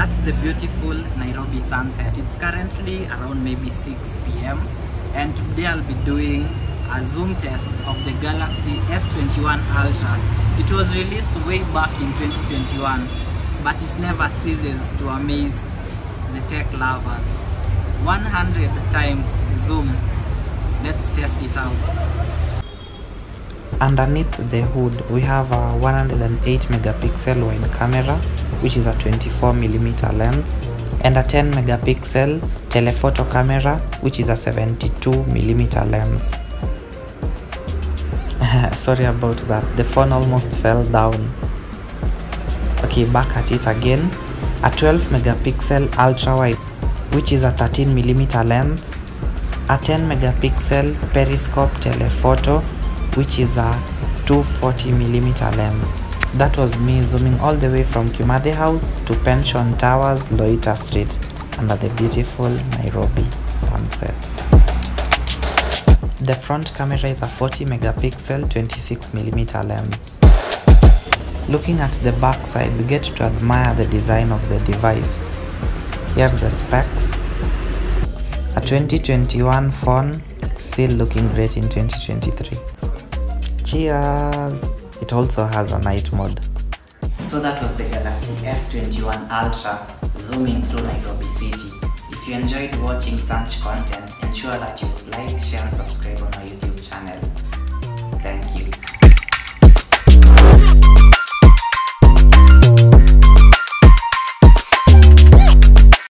that's the beautiful Nairobi sunset. It's currently around maybe 6 p.m. and today I'll be doing a zoom test of the Galaxy S21 Ultra. It was released way back in 2021 but it never ceases to amaze the tech lovers. 100 times zoom. Let's test it out. Underneath the hood, we have a 108 megapixel wide camera, which is a 24 millimeter lens, and a 10 megapixel telephoto camera, which is a 72 millimeter lens. Sorry about that, the phone almost fell down. Okay, back at it again. A 12 megapixel ultra wide, which is a 13 millimeter lens, a 10 megapixel periscope telephoto which is a 240 millimeter lens. That was me zooming all the way from Kimathi House to Pension Towers, Loita Street under the beautiful Nairobi sunset. The front camera is a 40 megapixel 26 millimeter lens. Looking at the back side, we get to admire the design of the device. Here are the specs. A 2021 phone, still looking great in 2023. Cheers! It also has a night mode. So that was the Galaxy S21 Ultra zooming through Nairobi City. If you enjoyed watching such content, ensure that you like, share and subscribe on our YouTube